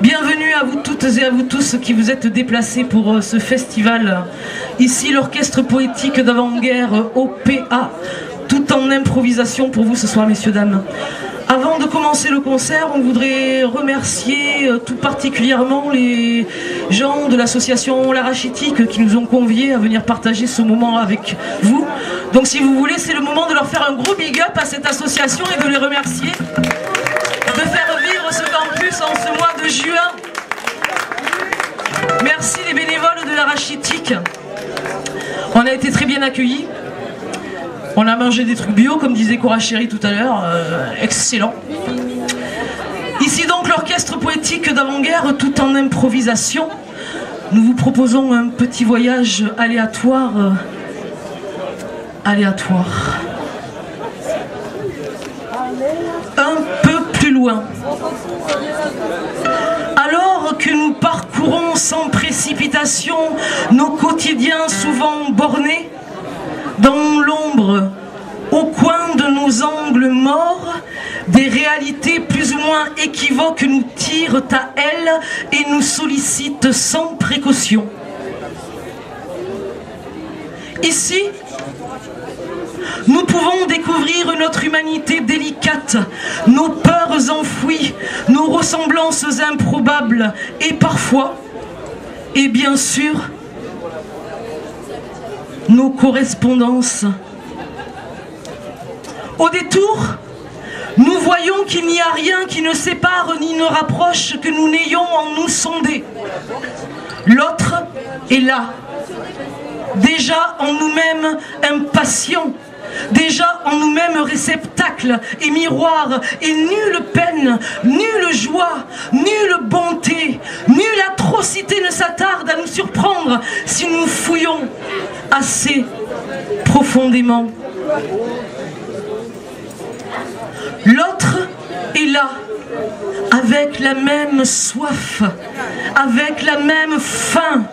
Bienvenue à vous toutes et à vous tous qui vous êtes déplacés pour euh, ce festival. Ici l'orchestre poétique d'avant-guerre OPA, tout en improvisation pour vous ce soir, messieurs, dames. Avant de commencer le concert, on voudrait remercier euh, tout particulièrement les gens de l'association L'Arachitique qui nous ont conviés à venir partager ce moment avec vous. Donc si vous voulez, c'est le moment de leur faire un gros big up à cette association et de les remercier ce campus en ce mois de juin. Merci les bénévoles de l'Arachitique. On a été très bien accueillis. On a mangé des trucs bio, comme disait Cora Chéri tout à l'heure. Euh, excellent. Ici donc l'orchestre poétique d'avant-guerre, tout en improvisation. Nous vous proposons un petit voyage aléatoire. euh, aléatoire. Un peu Alors que nous parcourons sans précipitation nos quotidiens souvent bornés, dans l'ombre, au coin de nos angles morts, des réalités plus ou moins équivoques nous tirent à elles et nous sollicitent sans précaution. Ici, nous pouvons découvrir notre humanité délicate, nos peurs enfouies, nos ressemblances improbables et parfois, et bien sûr, nos correspondances. Au détour, nous voyons qu'il n'y a rien qui ne sépare ni ne rapproche que nous n'ayons en nous sondé. L'autre est là, déjà en nous-mêmes impatients, déjà en nous-mêmes réceptacle et miroir, et nulle peine, nulle joie, nulle bonté, nulle atrocité ne s'attarde à nous surprendre si nous fouillons assez profondément. L'autre est là, avec la même soif, avec la même faim,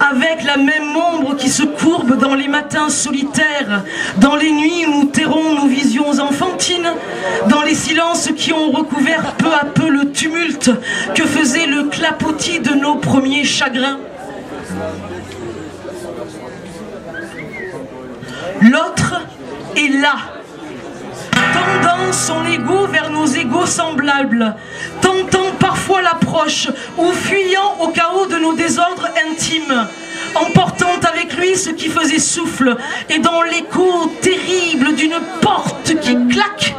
avec la même ombre qui se courbe dans les matins solitaires, dans les nuits où nous tairons nos visions enfantines, dans les silences qui ont recouvert peu à peu le tumulte que faisait le clapotis de nos premiers chagrins. L'autre est là, tendant son ego vers nos égaux semblables, parfois l'approche ou fuyant au chaos de nos désordres intimes, emportant avec lui ce qui faisait souffle, et dans l'écho terrible d'une porte qui claque,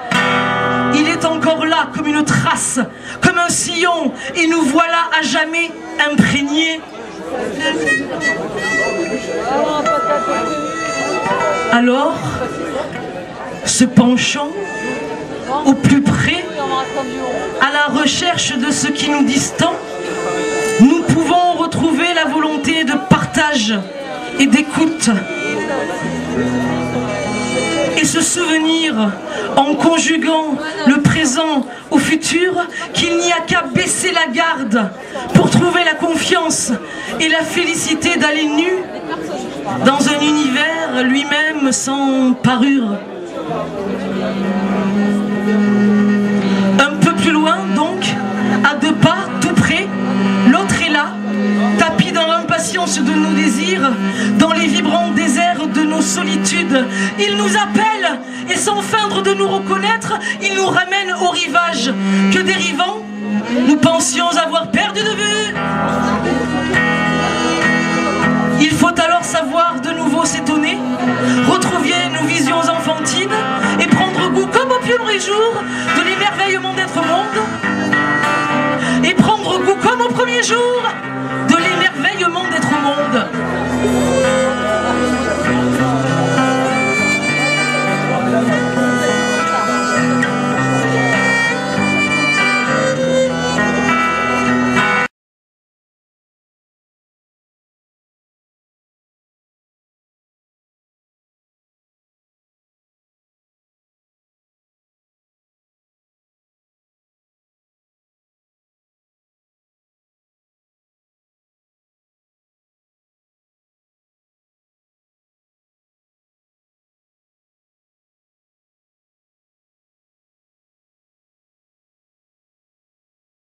il est encore là comme une trace, comme un sillon, et nous voilà à jamais imprégnés. Alors, se penchant au plus près, à la recherche de ce qui nous distend, nous pouvons retrouver la volonté de partage et d'écoute. Et se souvenir, en conjuguant le présent au futur, qu'il n'y a qu'à baisser la garde pour trouver la confiance et la félicité d'aller nu dans un univers lui-même sans parure. De nos désirs, dans les vibrants déserts de nos solitudes. Il nous appelle, et sans feindre de nous reconnaître, il nous ramène au rivage, que dérivant,